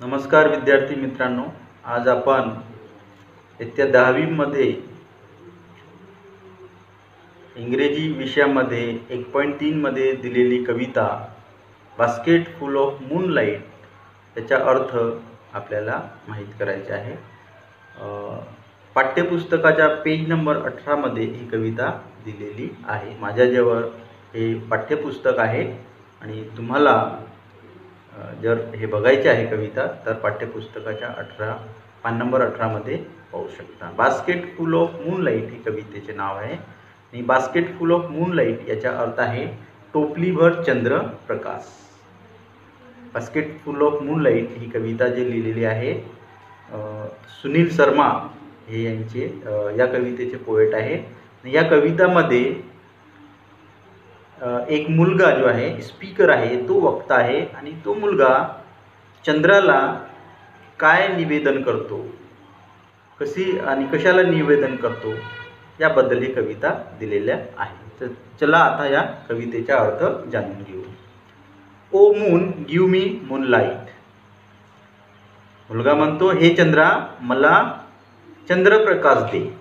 नमस्कार विद्यार्थी मित्रांनो आज आपण येत्या दहावीमध्ये इंग्रजी विषयामध्ये एक पॉईंट तीनमध्ये दिलेली कविता बास्केट फुल ऑफ मूनलाईट त्याचा अर्थ आपल्याला माहीत करायचे आहे. पाठ्यपुस्तकाच्या पेज नंबर अठरामध्ये ही कविता दिलेली आहे. माझ्याजवळ हे पाठ्यपुस्तक आहे आणि तुम्हाला जर हे बघायचे आहे कविता तर पाठ्यपुस्तकाच्या अठरा पान नंबर अठरामध्ये पाहू शकता. बास्केट फुल ऑफ मूनलाईट ही कवितेचे नाव आहे. आणि बास्केट फुल ऑफ मूनलाईट याचा अर्थ आहे टोपलीभर चंद्र प्रकाश. बास्केट फुल ऑफ मूनलाईट ही कविता जी लिहिलेली आहे सुनील शर्मा हे यांचे या कवितेचे पोएट आहे. या कवितामध्ये एक मुलगा जो आहे स्पीकर आहे तो वक्ता आहे आणि तो मुलगा चंद्राला काय निवेदन करतो? कशी आणि कशाला निवेदन करतो? याबद्दल ही कविता दिलेल्या आहे तर चला आता या कवितेचा अर्थ जाणून घेऊ. O moon give me moonlight. मुलगा म्हणतो हे चंद्रा मला चंद्रप्रकाश दे.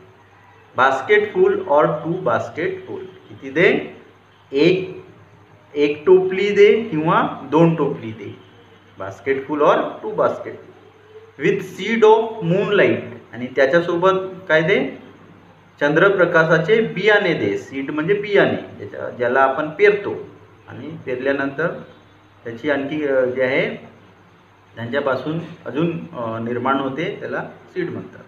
बास्केट फुल और टू बास्केट फुल. किती दे? एक एक टोपली दे किंवा दोन टोपली दे. Basket full or two basket with seed of moonlight आणि त्याच्यासोबत काय दे? चंद्रप्रकाशाचे बियाणे दे. सीड म्हणजे बियाणे ज्याच्या ज्याला आपण पेरतो. आणि पेरल्यानंतर त्याची आणखी जे आहे त्यांच्यापासून अजून निर्माण होते त्याला सीड म्हणतात.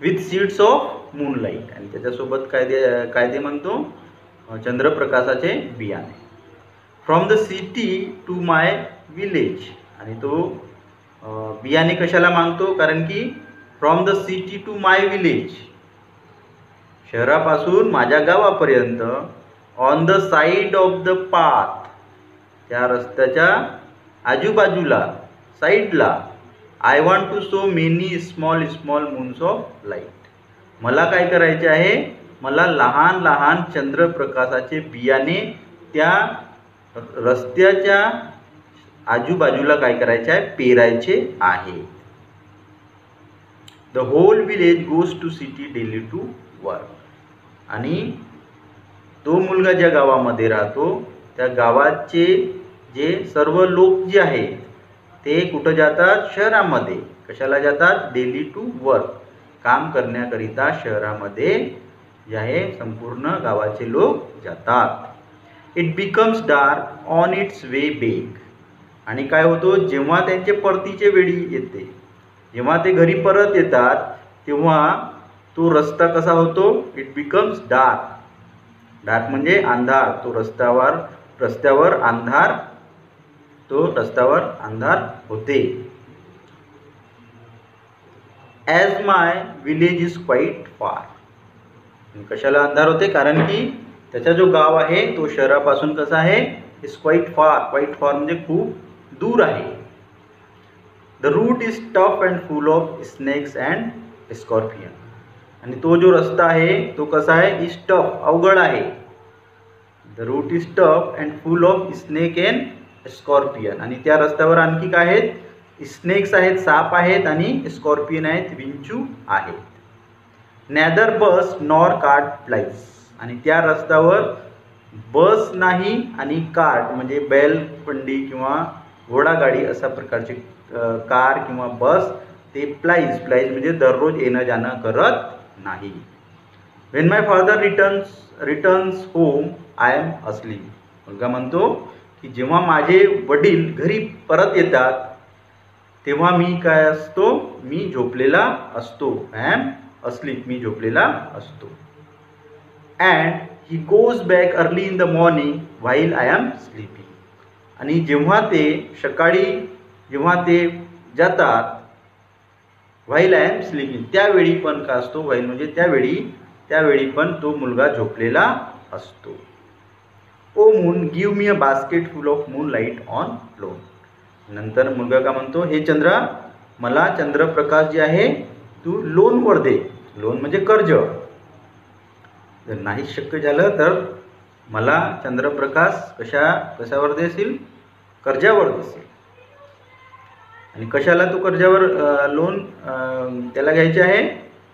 विथ सीड्स ऑफ मूनलाईट आणि त्याच्यासोबत कायदे कायदे म्हणतो? चंद्रप्रकाशाचे बियाणे. From the city to my village आणि तो बियाणे कशाला मागतो कारण की from the city to my village शहरापासून माझ्या गावापर्यंत on the side of the path त्या रस्त्याच्या आजूबाजूला साईडला I want to sow many small small moons of light मला काय करायचे आहे? मला लहान लहान चंद्रप्रकाशाचे बियाणे त्या रस्त्याच्या आजूबाजूला काय करायचे आहे? पेरायचे आहे the whole village goes to city daily to work आणि तो मुलगा ज्या गावामध्ये राहतो त्या गावाचे जे सर्व लोक जे आहेत ते कुठं जातात? शहरामध्ये. कशाला जातात? डेली टू वर्क काम करण्याकरिता शहरामध्ये जे आहे संपूर्ण गावाचे लोक जातात. It becomes dark on its way back आणि काय होतो? जेव्हा त्यांचे परतीचे वेळी येते जेव्हा ते घरी परत येतात तेव्हा तो रस्ता कसा होतो? इट बिकम्स डार्क डार्क म्हणजे अंधार. तो रस्त्यावर रस्त्यावर अंधार तो रस्त्यावर अंधार होते. As my village is quite far कशाला अंधार होते? कारण की त्याचा जो गाव आहे तो शहरापासून कसा आहे? इज क्वाईट फार क्वाईट फार म्हणजे खूप दूर आहे. The route is tough and full of snakes and scorpion आणि तो जो रस्ता आहे तो कसा आहे? इज टफ अवघड आहे. The route is tough and full of snake and scorpion आणि त्या रस्त्यावर आणखी काय आहेत? स्नेक्स आहेत साप आहेत आणि स्कॉर्पियन आहेत विंचू आहेत. Neither bus nor cart plies आणि त्या रस्त्यावर बस नाही आणि कार्ट म्हणजे बैलपंडी किंवा घोडागाडी अशा प्रकारचे कार किंवा बस ते प्लाईज प्लाईज म्हणजे दररोज येणं जाणं करत नाही. When my father returns returns home I am asleep मुलगा म्हणतो की जेव्हा माझे वडील घरी परत येतात तेव्हा मी काय असतो? मी झोपलेला असतो. आय एम अस्लीप मी झोपलेला असतो. And he goes back early in the morning while I am sleeping आणि जेव्हा ते सकाळी जेव्हा ते जातात व्हाईल आय एम स्लीपिंग त्यावेळी पण का असतो? व्हाईल म्हणजे त्यावेळी त्यावेळी पण तो मुलगा झोपलेला असतो. O moon give me a basket full of moonlight on loan नंतर मुलगा का म्हणतो? हे चंद्रा मला चंद्रप्रकाश जे आहे तू लोनवर दे. लोन म्हणजे कर्ज. जर नाही शक्य झालं तर मला चंद्रप्रकाश कशा कशावर देशील? कर्जावर देशील. आणि कशाला तू कर्जावर लोन त्याला घ्यायचे आहे?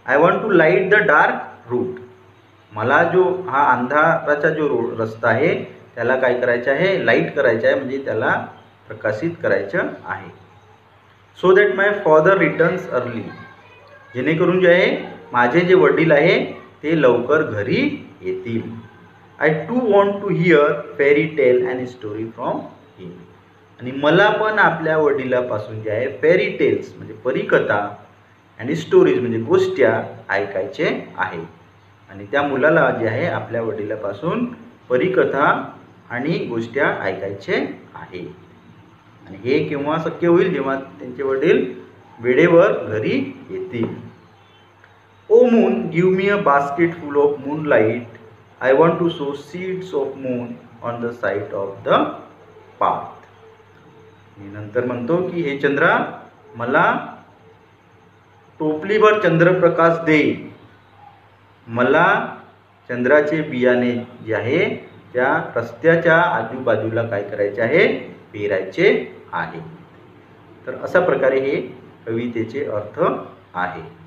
I want to light the dark route मला जो हा अंधाराचा जो रोड रस्ता आहे त्याला काय करायचं आहे? लाइट करायचं आहे म्हणजे त्याला प्रकाशित करायचं आहे. So that my father returns early जेणेकरून जे आहे माझे जे वडील आहे ते लवकर घरी येतील. I too want to hear fairy tale and story from him आणि मला पण आपल्या वडिलापासून जे आहे फेरी टेल्स म्हणजे परिकथा आणि स्टोरीज म्हणजे गोष्ट्या ऐकायचे आहे. आणि त्या मुलाला जे आहे आपल्या वडिलापासून परिकथा आणि गोष्ट्या ऐकायचे आहे. आणि हे केव्हा शक्य होईल जेव्हा त्यांचे वडील वेळेवर घरी येतील O moon give me a basket full of moonlight I want to sow seeds of moon on the side of the path मी नंतर म्हणतो की हे चंद्रा मला टोपलीवर चंद्रप्रकाश दे. मला चंद्राचे बियाणे जे आहे त्या रस्त्याच्या आजूबाजूला काय करायचे आहे? पेरायचे आहे. तर अशा प्रकारे हे कवितेचे अर्थ आहे.